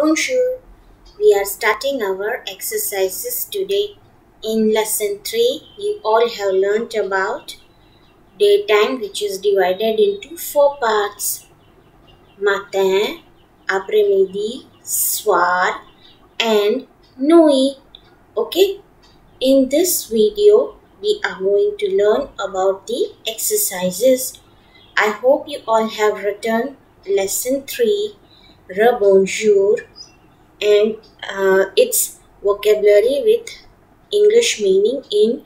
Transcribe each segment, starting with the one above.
Bonjour. We are starting our exercises today. In lesson 3, you all have learnt about daytime which is divided into four parts. Matin, après-midi, soir and nuit. Okay? In this video, we are going to learn about the exercises. I hope you all have written lesson 3 re bonjour and uh, its vocabulary with English meaning in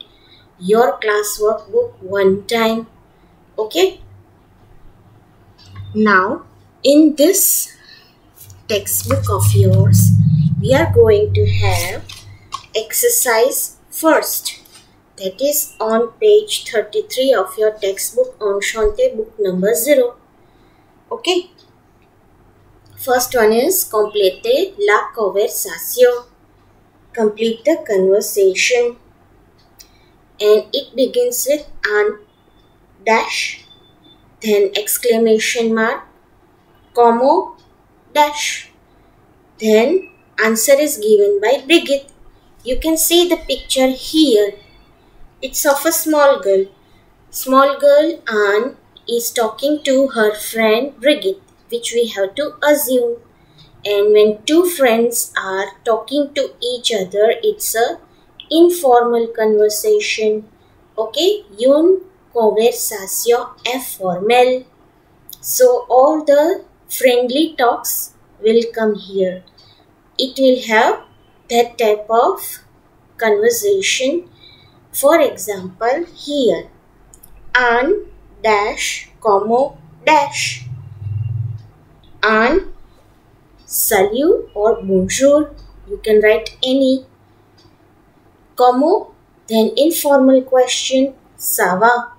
your classwork book one time. Okay. Now, in this textbook of yours, we are going to have exercise first. That is on page 33 of your textbook Enchanté book number 0. Okay. First one is compléter la conversation. Complete the conversation. And it begins with an dash, then exclamation mark, comma, dash. Then answer is given by Brigitte. You can see the picture here. It's of a small girl. Small girl Anne is talking to her friend Brigitte which we have to assume. And when two friends are talking to each other, it's a informal conversation. Okay, une conversation informelle. So all the friendly talks will come here. It will have that type of conversation. For example, here, an dash, comma, dash and salut or bonjour. You can write any. Como, then informal question, sava.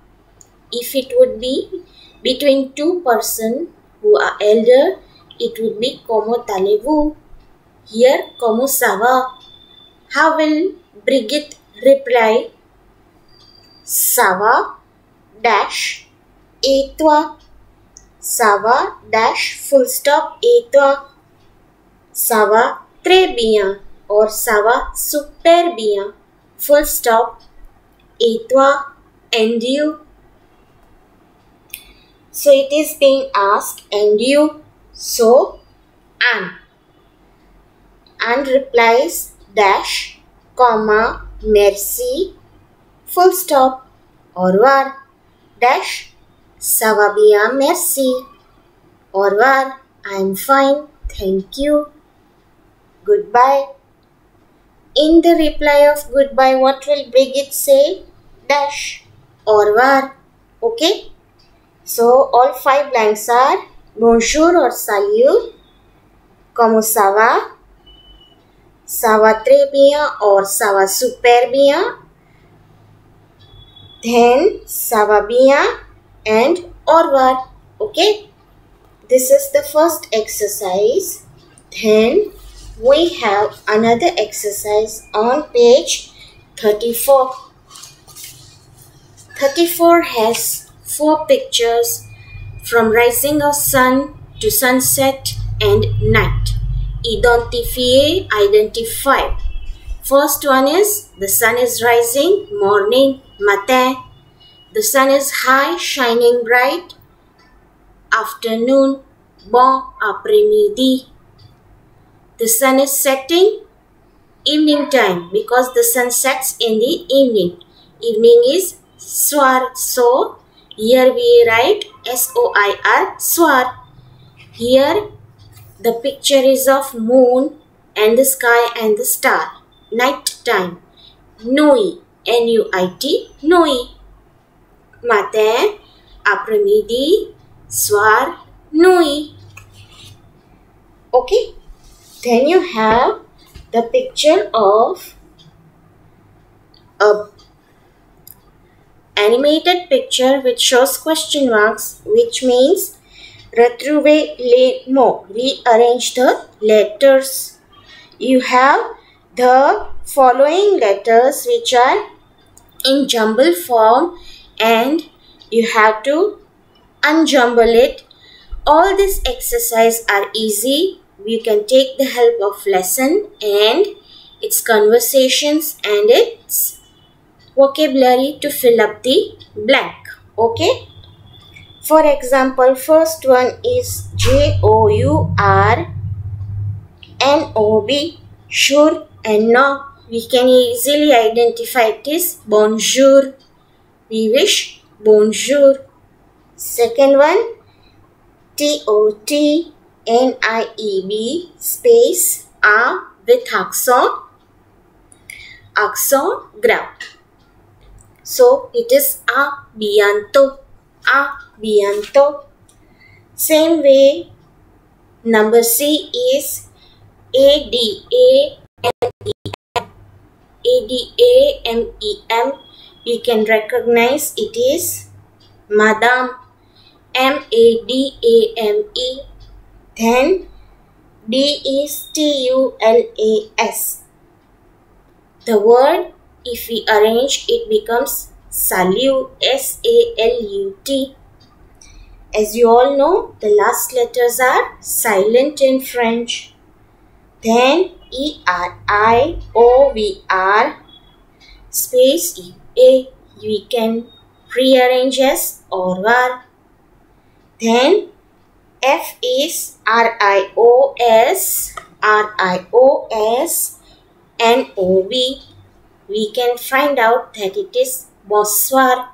If it would be between two person who are elder, it would be como allez-vous. Here, como sava. va. How will Brigitte reply? Sava dash, et toi? Ça va, dash, full stop, et toi? Ça va très bien or ça va super bien, full stop, et toi? And you? So it is being asked, and you? So, and. And replies, dash, comma, merci, full stop, au revoir, dash, Ça va bien, merci. Au revoir. I'm fine. Thank you. Goodbye. In the reply of goodbye, what will Brigitte say? Dash. Au revoir. Okay? So, all five blanks are bonjour or salut. Comment ça va? Ça va très bien or ça va super bien. Then, ça va bien and revoir. Okay. This is the first exercise. Then we have another exercise on page 34. 34 has four pictures from rising of sun to sunset and night. Identifier, identify. First one is the sun is rising, morning, matin. The sun is high, shining bright. Afternoon, bon après-midi. The sun is setting, evening time because the sun sets in the evening. Evening is soir. So, here we write S-O-I-R, soir. Here, the picture is of moon and the sky and the star. Night time. Nuit. N-U-I-T. Nuit. Matin. Après-midi. Soir. Nuit. Okay. Then you have the picture of a animated picture which shows question marks which means retrouver les mots rearrange the letters you have the following letters which are in jumble form and you have to unjumble it all these exercises are easy we can take the help of lesson and its conversations and its vocabulary to fill up the blank. Okay. For example, first one is J-O-U-R-N-O-B, sure and no. We can easily identify it is bonjour. We wish bonjour. Second one, T-O-T-N-I-E-B space A with accent, accent grave. So it is a bientôt, a bientôt. Same way, number C is A D A M E M. A D A M E M. You can recognize it is Madame. M A D A M E. Then D is T U L A S. The word, if we arrange, it becomes salute, S A L U T. As you all know, the last letters are silent in French. Then E R I O V R space U A we can rearrange as or revoir. Then F is R I O S R I O S N O V. We can find out that it is bonsoir.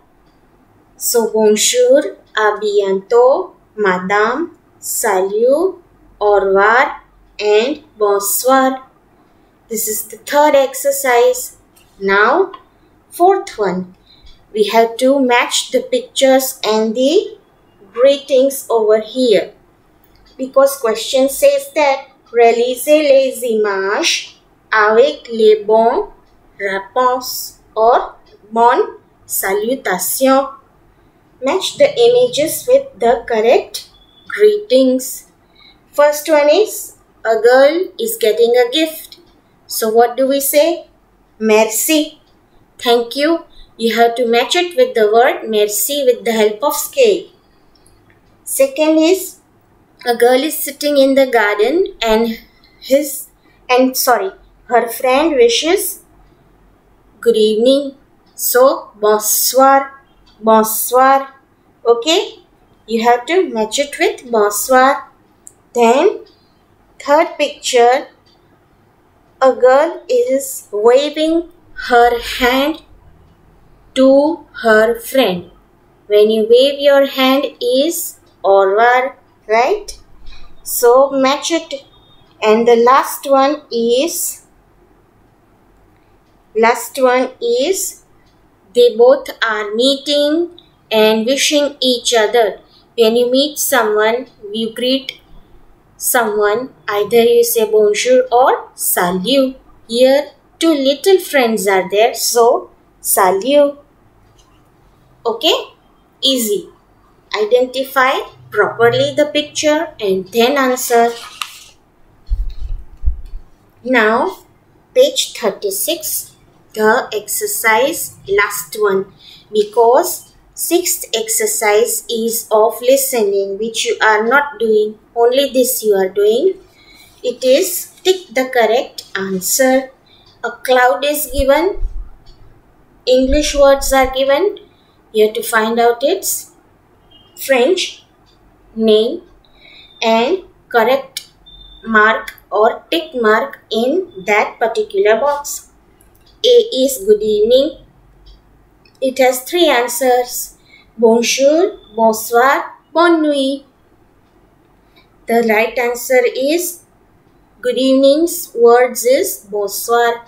So bonjour, a bientôt, madame, salut, au revoir, and bonsoir. This is the third exercise. Now, fourth one. We have to match the pictures and the greetings over here. Because question says that réalisez les images avec les bons réponses or bonnes salutations. Match the images with the correct greetings. First one is a girl is getting a gift. So what do we say? Merci. Thank you. You have to match it with the word merci with the help of scale. Second is a girl is sitting in the garden and his and sorry her friend wishes good evening. So bonsoir bonsoir okay you have to match it with bonsoir then third picture a girl is waving her hand to her friend when you wave your hand is revoir, right? So match it. And the last one is, last one is, they both are meeting and wishing each other. When you meet someone, you greet someone, either you say bonjour or salut. Here, two little friends are there, so salut. Okay, easy identify properly the picture and then answer. Now, page 36, the exercise last one because sixth exercise is of listening which you are not doing, only this you are doing. It is tick the correct answer. A cloud is given, English words are given. You have to find out its French name and correct mark or tick mark in that particular box. A is good evening. It has three answers. Bonjour, bonsoir, bonne nuit. The right answer is good evening's words is bonsoir.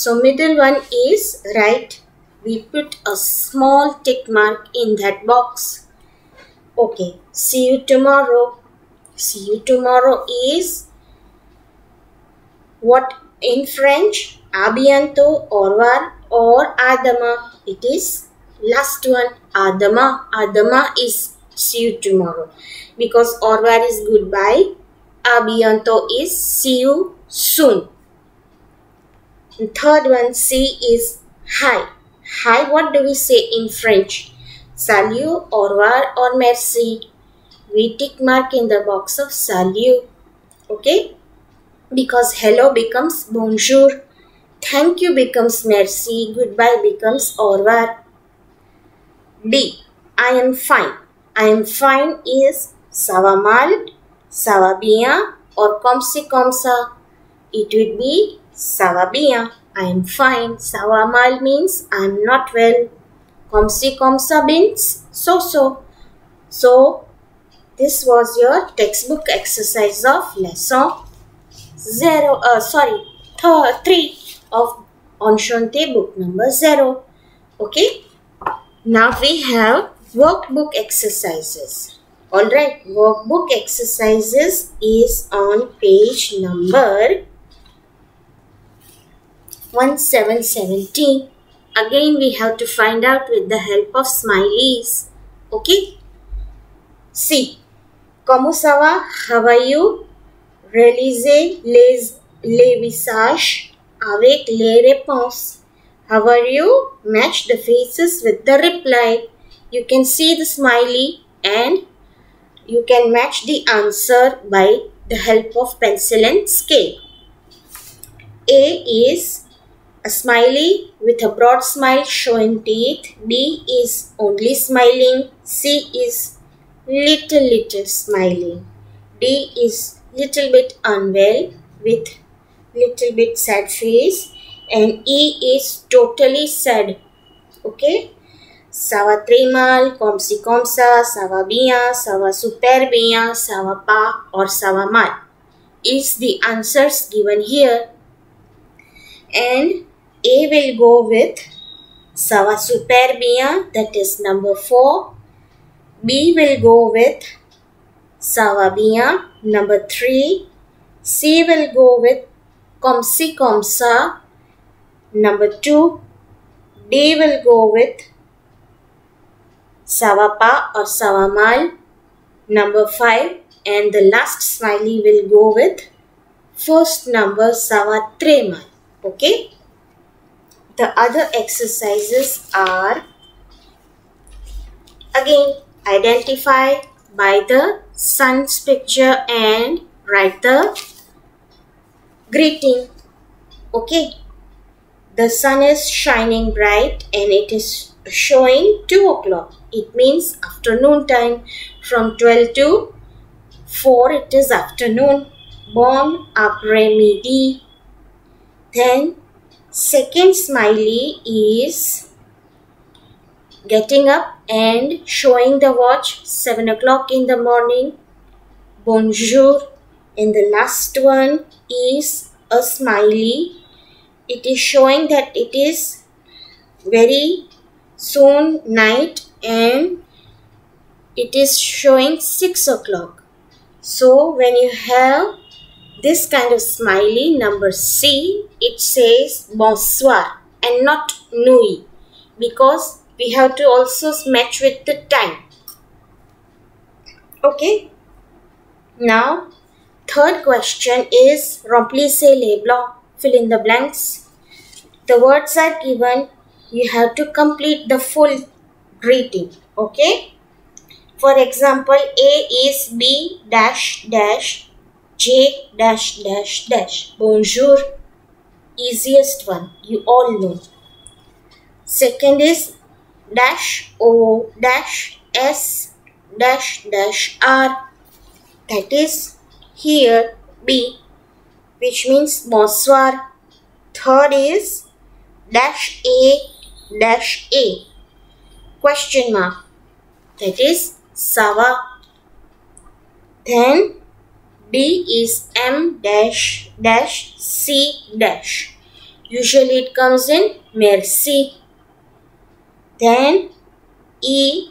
So middle one is right. We put a small tick mark in that box. Okay, see you tomorrow. See you tomorrow is what in French? A bientôt, au revoir, or Adama. It is last one. Adama. Adama is see you tomorrow. Because au revoir is goodbye. A bientôt is see you soon. And third one, C is hi. Hi, what do we say in French? Salut, au revoir or merci. We tick mark in the box of salut. Okay. because hello becomes bonjour. Thank you becomes merci. Goodbye becomes au revoir. D. I am fine. I am fine is ça va mal, ça va bien or comme si comme ça. It would be bien. I am fine. Ça va mal means I am not well. Comme si comme ça means so so. So this was your textbook exercise of lesson 0 uh, sorry th 3 of Enchanté book number 0 okay now we have workbook exercises alright workbook exercises is on page number 1717 again we have to find out with the help of smileys okay see Comment ça va? How are you? Réalisez les, les visages avec les réponses. How are you? Match the faces with the reply. You can see the smiley and you can match the answer by the help of pencil and scale. A is a smiley with a broad smile showing teeth. B is only smiling. C is little little smiling. D is little bit unwell with little bit sad face and E is totally sad. Okay. Ça va très mal, comme si comme ça, ça va bien, super bien, ça va pas or ça va mal is the answers given here. And A will go with ça va super bien that is number 4 B will go with Savabia. Number 3. C will go with Komsi Komsa. Number 2. D will go with Savapa or Savamal. Number 5. And the last smiley will go with first number Savatremal. Okay. The other exercises are again Identify by the sun's picture and write the greeting. Okay. The sun is shining bright and it is showing 2 o'clock. It means afternoon time. From 12 to 4 it is afternoon. Bon après-midi. Then second smiley is getting up and showing the watch 7 o'clock in the morning. Bonjour. And the last one is a smiley. It is showing that it is very soon night and it is showing 6 o'clock. So when you have this kind of smiley number C it says bonsoir and not nuit because we have to also match with the time. Okay. Now third question is remplissez les blancs fill in the blanks. The words are given you have to complete the full greeting okay? For example a is b dash dash j dash dash dash bonjour. Easiest one. You all know. Second is dash O dash S dash dash R. That is here B which means bonsoir. Third is dash A dash A. Question mark. That is Sava then D is M dash dash C dash usually it comes in merci then E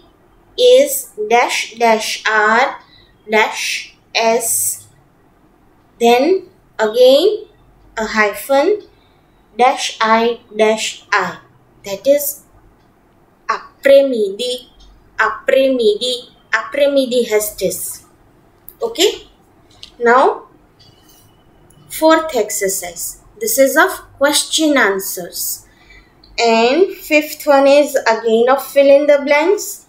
is dash dash R dash S. Then again a hyphen dash I dash I. That is après-midi, après-midi, après-midi has this. Okay. Now fourth exercise. This is of question answers and fifth one is again of fill in the blanks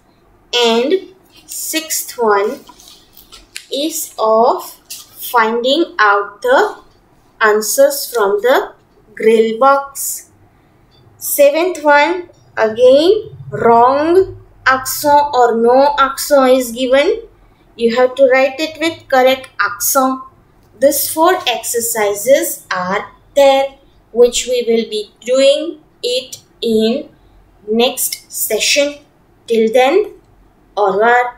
and sixth one is of finding out the answers from the grill box. Seventh one, again wrong accent or no accent is given. You have to write it with correct accent. These four exercises are there which we will be doing it in next session. Till then, au revoir.